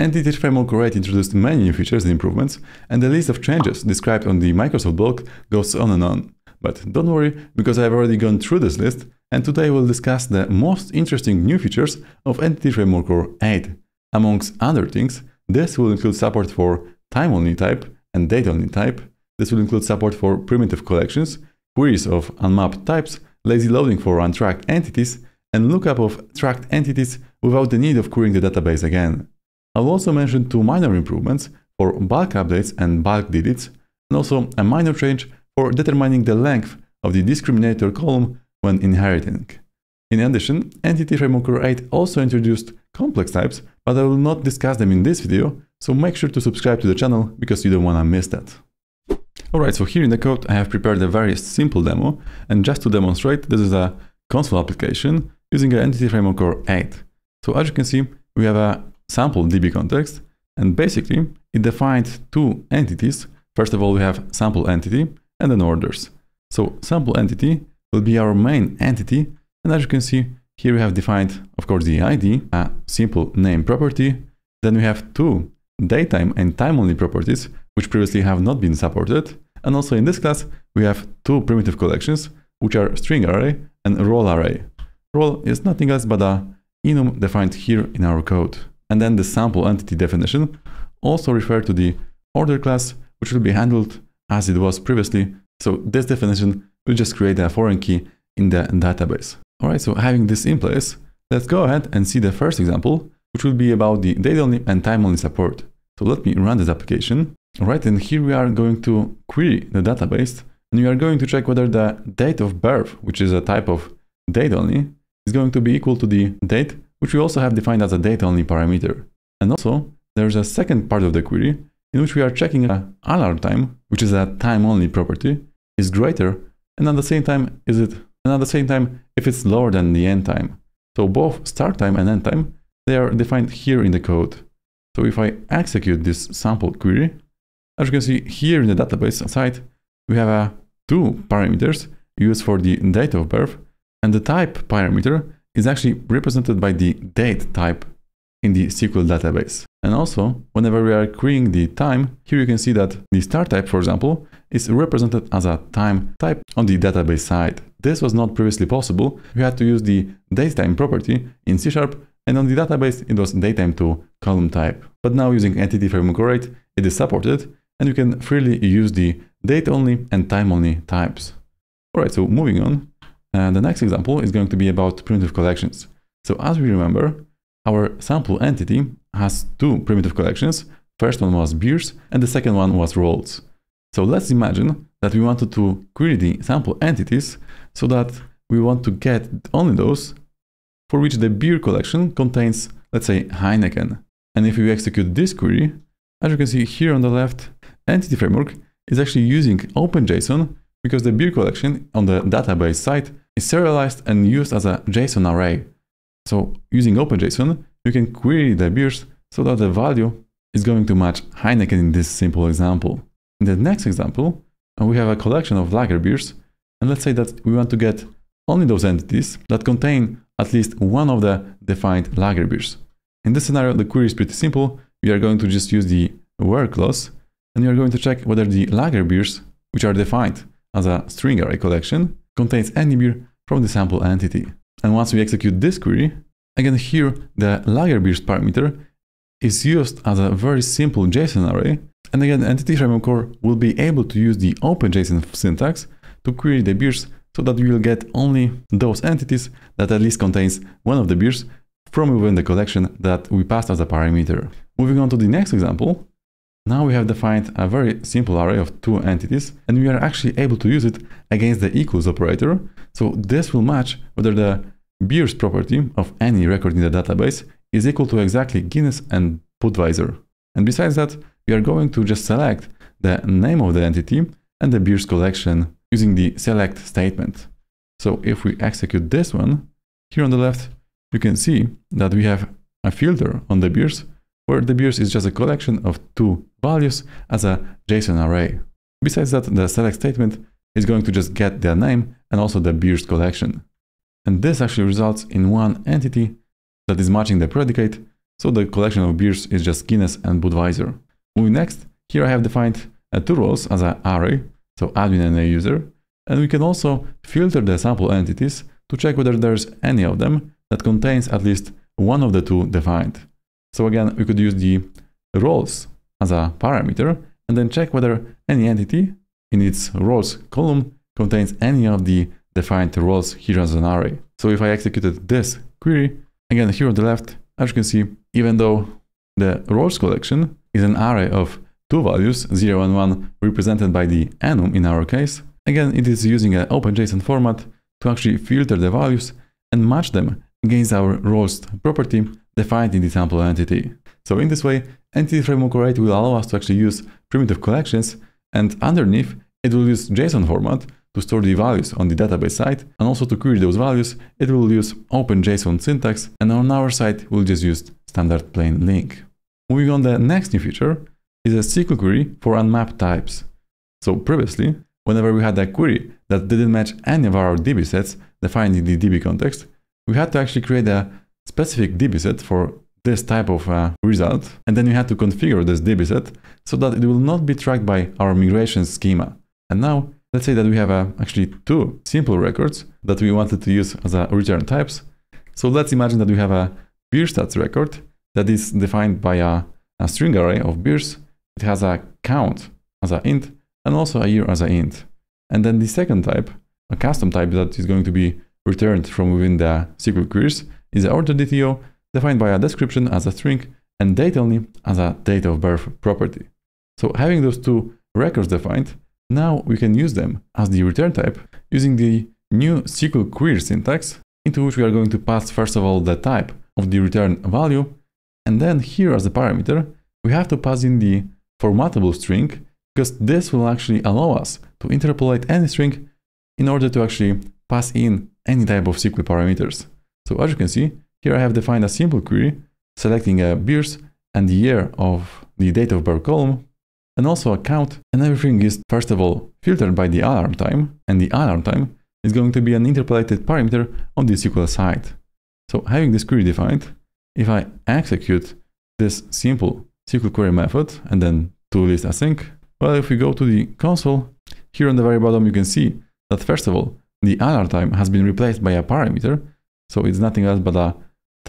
Entity Framework 8 introduced many new features and improvements, and the list of changes described on the Microsoft blog goes on and on. But don't worry, because I've already gone through this list, and today we'll discuss the most interesting new features of Entity Framework Core 8. Amongst other things, this will include support for time-only type and date-only type. This will include support for primitive collections, queries of unmapped types, lazy loading for untracked entities, and lookup of tracked entities without the need of querying the database again. I'll also mention two minor improvements for bulk updates and bulk deletes, and also a minor change for determining the length of the discriminator column when inheriting. In addition, Entity Framework 8 also introduced complex types, but I will not discuss them in this video, so make sure to subscribe to the channel because you don't want to miss that. Alright, so here in the code I have prepared a very simple demo, and just to demonstrate, this is a console application using an Entity Framework 8. So as you can see, we have a sample DB context, and basically it defined two entities. First of all, we have sample entity and then orders. So sample entity will be our main entity. And as you can see, here we have defined, of course, the ID, a simple name property. Then we have two datetime and time-only properties, which previously have not been supported. And also in this class, we have two primitive collections, which are string array and role array. Role is nothing else but a enum defined here in our code. And then the sample entity definition also refer to the order class, which will be handled as it was previously. So this definition will just create a foreign key in the database. All right, so having this in place, let's go ahead and see the first example, which will be about the date-only and time-only support. So let me run this application. All right, and here we are going to query the database, and we are going to check whether the date of birth, which is a type of date-only, is going to be equal to the date, which we also have defined as a date-only parameter. And also, there's a second part of the query in which we are checking a alarm time, which is a time-only property, is greater, and at the same time, is it, and at the same time, if it's lower than the end time. So both start time and end time, they are defined here in the code. So if I execute this sample query, as you can see here in the database side, we have uh, two parameters used for the date of birth, and the type parameter is actually represented by the date type in the SQL database. And also, whenever we are querying the time, here you can see that the start type, for example, is represented as a time type on the database side. This was not previously possible. We had to use the datetime property in C Sharp, and on the database, it was datetime2 column type. But now using Entity Framework 8, it is supported, and you can freely use the date-only and time-only types. Alright, so moving on, uh, the next example is going to be about primitive collections. So as we remember, our sample entity has two primitive collections. First one was beers and the second one was roles. So let's imagine that we wanted to query the sample entities so that we want to get only those for which the beer collection contains, let's say, Heineken. And if we execute this query, as you can see here on the left, Entity Framework is actually using OpenJSON because the beer collection on the database side is serialized and used as a JSON array. So using OpenJSON, you can query the beers so that the value is going to match Heineken in this simple example. In the next example, uh, we have a collection of lager beers, and let's say that we want to get only those entities that contain at least one of the defined lager beers. In this scenario, the query is pretty simple. We are going to just use the where clause, and we are going to check whether the lager beers, which are defined as a string array collection, contains any beer from the sample entity. And once we execute this query, again here the lager beers parameter is used as a very simple JSON array. And again, Entity Framework Core will be able to use the OpenJSON syntax to query the beers so that we will get only those entities that at least contains one of the beers from within the collection that we passed as a parameter. Moving on to the next example, now we have defined a very simple array of two entities and we are actually able to use it against the equals operator. So this will match whether the beers property of any record in the database is equal to exactly Guinness and Budweiser. And besides that, we are going to just select the name of the entity and the beers collection using the select statement. So if we execute this one, here on the left, you can see that we have a filter on the beers where the beers is just a collection of two values as a JSON array. Besides that, the select statement is going to just get their name and also the beers collection. And this actually results in one entity that is matching the predicate. So the collection of beers is just Guinness and Budweiser. Moving next, here I have defined uh, two roles as an array, so admin and a user. And we can also filter the sample entities to check whether there's any of them that contains at least one of the two defined. So again, we could use the roles as a parameter and then check whether any entity in its roles column contains any of the defined roles here as an array. So if I executed this query, again here on the left, as you can see, even though the roles collection is an array of two values, 0 and 1, represented by the enum in our case, again it is using an OpenJSON format to actually filter the values and match them against our roles property defined in the sample entity. So in this way, Entity Framework Array will allow us to actually use primitive collections and underneath it will use JSON format to store the values on the database side and also to query those values it will use OpenJSON syntax and on our side we'll just use standard plain LINQ. Moving on the next new feature is a SQL query for unmapped types. So previously, whenever we had a query that didn't match any of our DB sets defined in the DB context, we had to actually create a specific DB set for this type of uh, result, and then we have to configure this DB set so that it will not be tracked by our migration schema. And now, let's say that we have uh, actually two simple records that we wanted to use as a return types. So let's imagine that we have a beer stats record that is defined by a, a string array of beers. It has a count as an int and also a year as an int. And then the second type, a custom type that is going to be returned from within the SQL queries is the order DTO defined by a description as a string and date only as a date of birth property. So having those two records defined, now we can use them as the return type using the new SQL query syntax into which we are going to pass first of all the type of the return value and then here as a parameter we have to pass in the formattable string because this will actually allow us to interpolate any string in order to actually pass in any type of SQL parameters. So as you can see, here I have defined a simple query selecting a beers and the year of the date of birth column and also a count and everything is first of all filtered by the alarm time and the alarm time is going to be an interpolated parameter on the SQL side. So having this query defined, if I execute this simple SQL query method and then to list async, well, if we go to the console, here on the very bottom you can see that first of all, the alarm time has been replaced by a parameter, so it's nothing else but a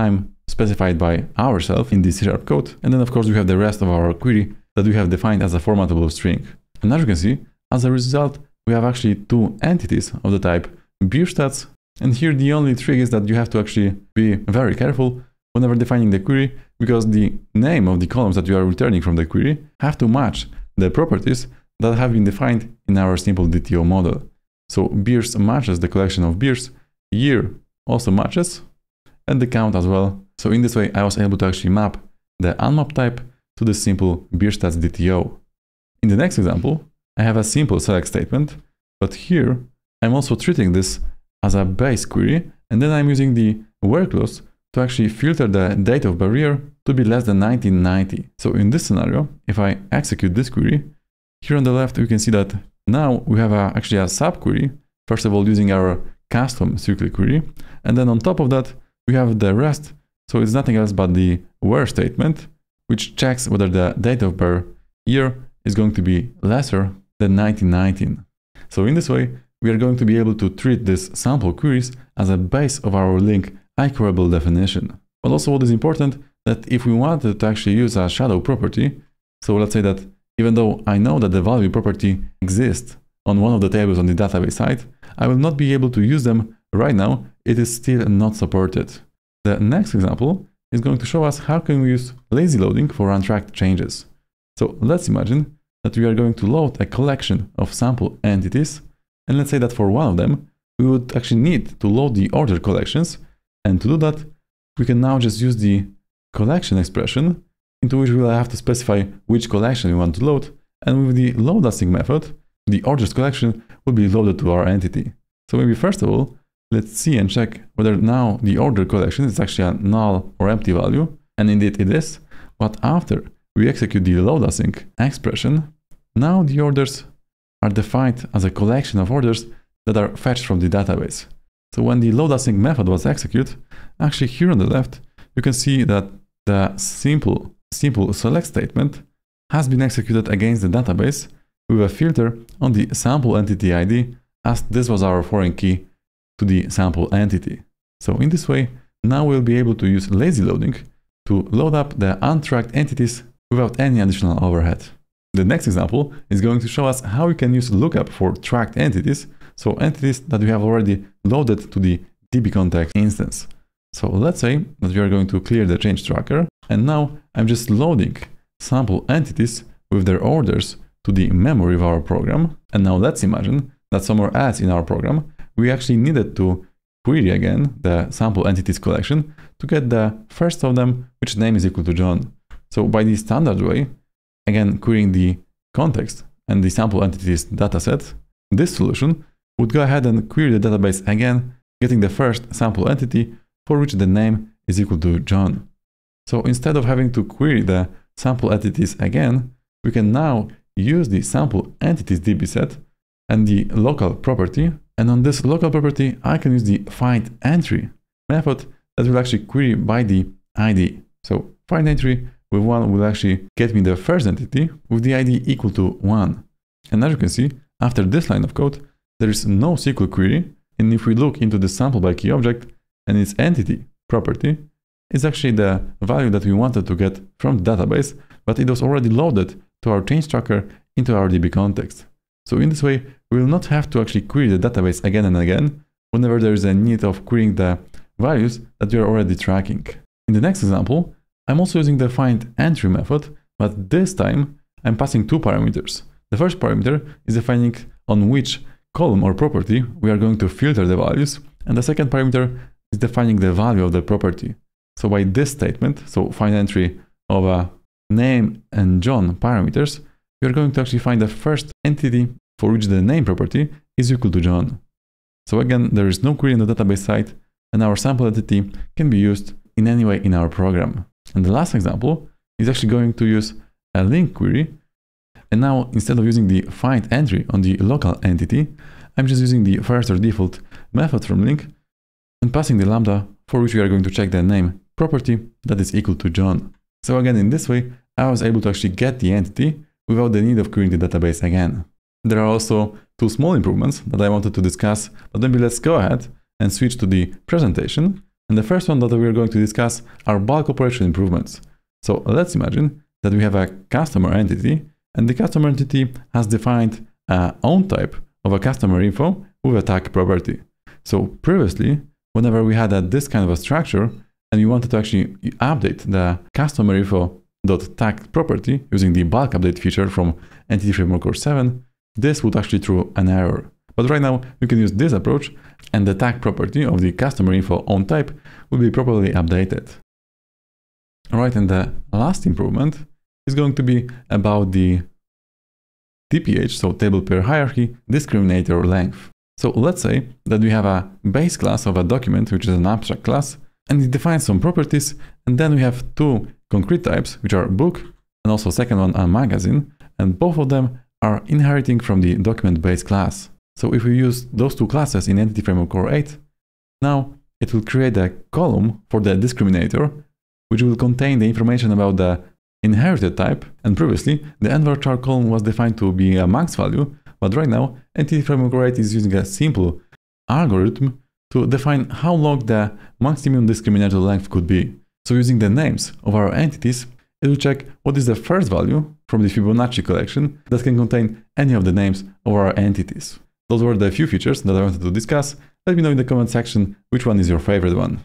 time specified by ourselves in C Sharp code. And then of course we have the rest of our query that we have defined as a formattable string. And as you can see, as a result, we have actually two entities of the type beerstats. And here the only trick is that you have to actually be very careful whenever defining the query because the name of the columns that you are returning from the query have to match the properties that have been defined in our simple DTO model. So beers matches the collection of beers, year also matches, and the count as well. So in this way, I was able to actually map the unmap type to the simple beerstats DTO. In the next example, I have a simple select statement, but here I'm also treating this as a base query, and then I'm using the where clause to actually filter the date of barrier to be less than 1990. So in this scenario, if I execute this query, here on the left, you can see that now we have a, actually a subquery, first of all using our custom SQL query, and then on top of that, we have the rest. So it's nothing else but the where statement, which checks whether the date of birth year is going to be lesser than 1919. So in this way, we are going to be able to treat this sample queries as a base of our LINQ IQueryable definition. But also what is important that if we wanted to actually use a shadow property, so let's say that even though I know that the value property exists on one of the tables on the database side, I will not be able to use them right now. It is still not supported. The next example is going to show us how can we use lazy loading for untracked changes. So let's imagine that we are going to load a collection of sample entities. And let's say that for one of them, we would actually need to load the order collections. And to do that, we can now just use the collection expression into which we will have to specify which collection we want to load. And with the load async method, the orders collection will be loaded to our entity. So maybe first of all, let's see and check whether now the order collection is actually a null or empty value. And indeed it is. But after we execute the load async expression, now the orders are defined as a collection of orders that are fetched from the database. So when the load async method was executed, actually here on the left, you can see that the simple, simple select statement has been executed against the database with a filter on the sample entity ID as this was our foreign key to the sample entity. So in this way, now we'll be able to use lazy loading to load up the untracked entities without any additional overhead. The next example is going to show us how we can use lookup for tracked entities, so entities that we have already loaded to the dbcontext instance. So let's say that we are going to clear the change tracker, and now I'm just loading sample entities with their orders to the memory of our program. And now let's imagine that somewhere else in our program, we actually needed to query again the sample entities collection to get the first of them, which name is equal to John. So by the standard way, again querying the context and the sample entities DB set, this solution would go ahead and query the database again, getting the first sample entity for which the name is equal to John. So instead of having to query the sample entities again, we can now use the sample entities DB set and the local property. And on this local property, I can use the find entry method that will actually query by the ID. So find entry with 1 will actually get me the first entity with the ID equal to 1. And as you can see, after this line of code, there is no SQL query. And if we look into the sample by key object and its entity property, it's actually the value that we wanted to get from the database, but it was already loaded to our change tracker into our DB context. So in this way, we will not have to actually query the database again and again whenever there is a need of querying the values that we are already tracking. In the next example, I'm also using the find entry method, but this time I'm passing two parameters. The first parameter is defining on which column or property we are going to filter the values, and the second parameter is defining the value of the property. So by this statement, so find entry of a name and John parameters, we are going to actually find the first entity for which the name property is equal to John. So again, there is no query on the database side, and our sample entity can be used in any way in our program. And the last example is actually going to use a LINQ query. And now, instead of using the find entry on the local entity, I'm just using the first or default method from LINQ and passing the lambda for which we are going to check the name property that is equal to John. So again, in this way, I was able to actually get the entity without the need of querying the database again. There are also two small improvements that I wanted to discuss, but maybe let's go ahead and switch to the presentation. And the first one that we are going to discuss are bulk operation improvements. So let's imagine that we have a customer entity and the customer entity has defined a own type of a customer info with a tag property. So previously, whenever we had a, this kind of a structure, and you wanted to actually update the customer info.tag property using the bulk update feature from Entity Framework Core 7, this would actually throw an error. But right now, you can use this approach and the tag property of the customer info on type will be properly updated. Alright, and the last improvement is going to be about the TPH, so table per hierarchy, discriminator length. So let's say that we have a base class of a document, which is an abstract class, and it defines some properties. And then we have two concrete types, which are book and also second one a magazine. And both of them are inheriting from the document base class. So if we use those two classes in Entity Framework Core 8, now it will create a column for the discriminator, which will contain the information about the inherited type. And previously, the nvarchar column was defined to be a max value, but right now, Entity Framework Core 8 is using a simple algorithm to define how long the maximum discriminator length could be. So using the names of our entities, it will check what is the first value from the Fibonacci collection that can contain any of the names of our entities. Those were the few features that I wanted to discuss. Let me know in the comment section which one is your favorite one.